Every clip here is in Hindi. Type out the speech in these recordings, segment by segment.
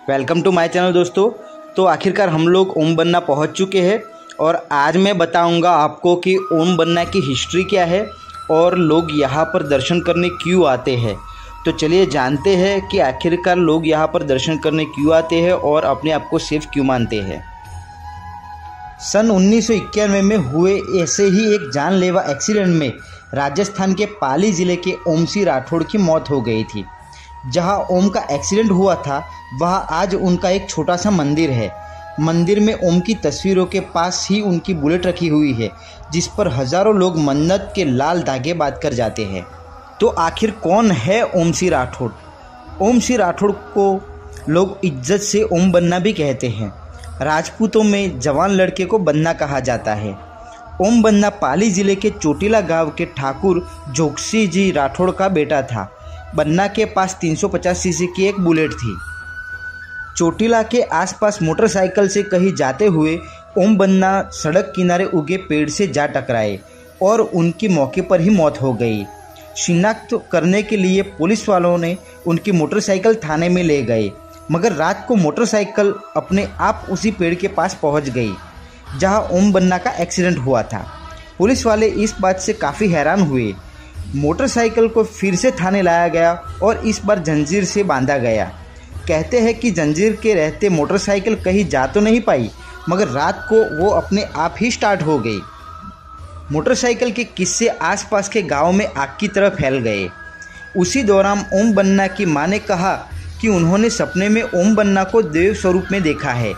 वेलकम टू माय चैनल दोस्तों। तो आखिरकार हम लोग ओम बन्ना पहुँच चुके हैं और आज मैं बताऊँगा आपको कि ओम बन्ना की हिस्ट्री क्या है और लोग यहाँ पर दर्शन करने क्यों आते हैं। तो चलिए जानते हैं कि आखिरकार लोग यहाँ पर दर्शन करने क्यों आते हैं और अपने आप को सेफ़ क्यों मानते हैं। सन उन्नीस सौ इक्यानवे में हुए ऐसे ही एक जानलेवा एक्सीडेंट में राजस्थान के पाली ज़िले के ओमसी राठौड़ की मौत हो गई थी। जहाँ ओम का एक्सीडेंट हुआ था, वह आज उनका एक छोटा सा मंदिर है। मंदिर में ओम की तस्वीरों के पास ही उनकी बुलेट रखी हुई है, जिस पर हज़ारों लोग मन्नत के लाल धागे बाँध कर जाते हैं। तो आखिर कौन है ओम सिंह राठौड़ ओम सिंह राठौड़ को लोग इज़्ज़त से ओम बन्ना भी कहते हैं। राजपूतों में जवान लड़के को बन्ना कहा जाता है। ओम बन्ना पाली ज़िले के चोटीला गाँव के ठाकुर जोगसी जी राठौड़ का बेटा था। बन्ना के पास 350 सीसी की एक बुलेट थी। चोटीला के आसपास मोटरसाइकिल से कहीं जाते हुए ओम बन्ना सड़क किनारे उगे पेड़ से जा टकराए और उनकी मौके पर ही मौत हो गई। शिनाख्त करने के लिए पुलिस वालों ने उनकी मोटरसाइकिल थाने में ले गए, मगर रात को मोटरसाइकिल अपने आप उसी पेड़ के पास पहुँच गई, जहाँ ओम बन्ना का एक्सीडेंट हुआ था। पुलिस वाले इस बात से काफ़ी हैरान हुए मोटरसाइकिल को फिर से थाने लाया गया और इस बार जंजीर से बांधा गया। कहते हैं कि जंजीर के रहते मोटरसाइकिल कहीं जा तो नहीं पाई, मगर रात को वो अपने आप ही स्टार्ट हो गई। मोटरसाइकिल के किस्से आसपास के गाँव में आग की तरह फैल गए। उसी दौरान ओम बन्ना की माँ ने कहा कि उन्होंने सपने में ओम बन्ना को देव स्वरूप में देखा है।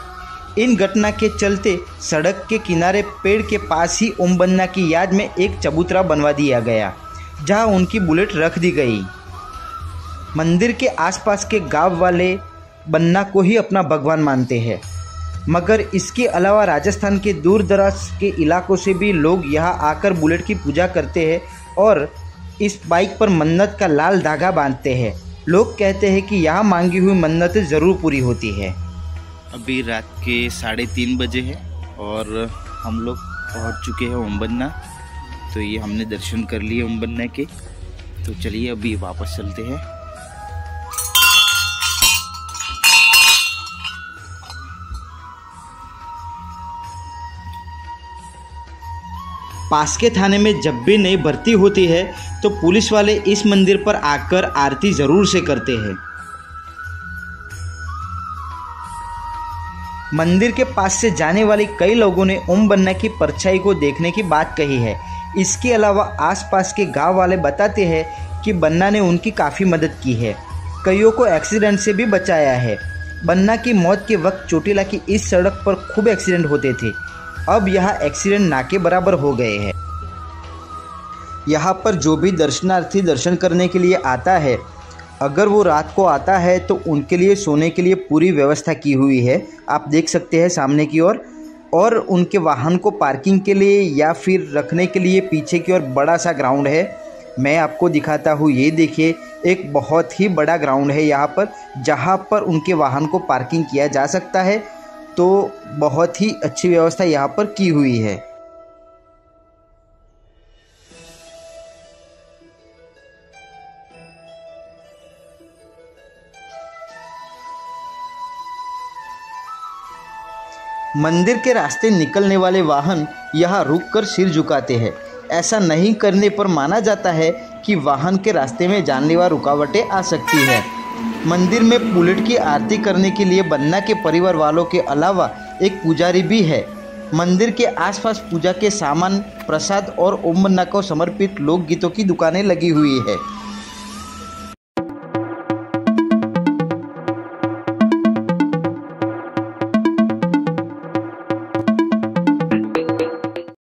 इन घटना के चलते सड़क के किनारे पेड़ के पास ही ओम बन्ना की याद में एक चबूतरा बनवा दिया गया। जहाँ उनकी बुलेट रख दी गई। मंदिर के आसपास के गाँव वाले बन्ना को ही अपना भगवान मानते हैं। मगर इसके अलावा राजस्थान के दूर दराज के इलाकों से भी लोग यहाँ आकर बुलेट की पूजा करते हैं और इस बाइक पर मन्नत का लाल धागा बांधते हैं। लोग कहते हैं कि यहाँ मांगी हुई मन्नत ज़रूर पूरी होती है। अभी रात के साढ़े तीन बजे है और हम लोग पहुँच चुके हैं ओम्बन्ना तो ये हमने दर्शन कर लिए ओम बनने के। तो चलिए अभी वापस चलते हैं। पास के थाने में जब भी नई भर्ती होती है तो पुलिस वाले इस मंदिर पर आकर आरती ज़रूर से करते हैं। मंदिर के पास से जाने वाले कई लोगों ने ओम बन्ना की परछाई को देखने की बात कही है। इसके अलावा आसपास के गाँव वाले बताते हैं कि बन्ना ने उनकी काफ़ी मदद की है। कईयों को एक्सीडेंट से भी बचाया है। बन्ना की मौत के वक्त चोटीला की इस सड़क पर खूब एक्सीडेंट होते थे। अब यहाँ एक्सीडेंट ना के बराबर हो गए हैं। यहाँ पर जो भी दर्शनार्थी दर्शन करने के लिए आता है, अगर वो रात को आता है तो उनके लिए सोने के लिए पूरी व्यवस्था की हुई है। आप देख सकते हैं सामने की ओर। और उनके वाहन को पार्किंग के लिए या फिर रखने के लिए पीछे की ओर बड़ा सा ग्राउंड है। मैं आपको दिखाता हूँ, ये देखिए, एक बहुत ही बड़ा ग्राउंड है यहाँ पर, जहाँ पर उनके वाहन को पार्किंग किया जा सकता है। तो बहुत ही अच्छी व्यवस्था यहाँ पर की हुई है। मंदिर के रास्ते निकलने वाले वाहन यहाँ रुककर सिर झुकाते हैं। ऐसा नहीं करने पर माना जाता है कि वाहन के रास्ते में जानलेवा रुकावटें आ सकती है। मंदिर में पुलट की आरती करने के लिए बन्ना के परिवार वालों के अलावा एक पुजारी भी है। मंदिर के आसपास पूजा के सामान, प्रसाद और ओम बन्ना को समर्पित लोकगीतों की दुकानें लगी हुई है।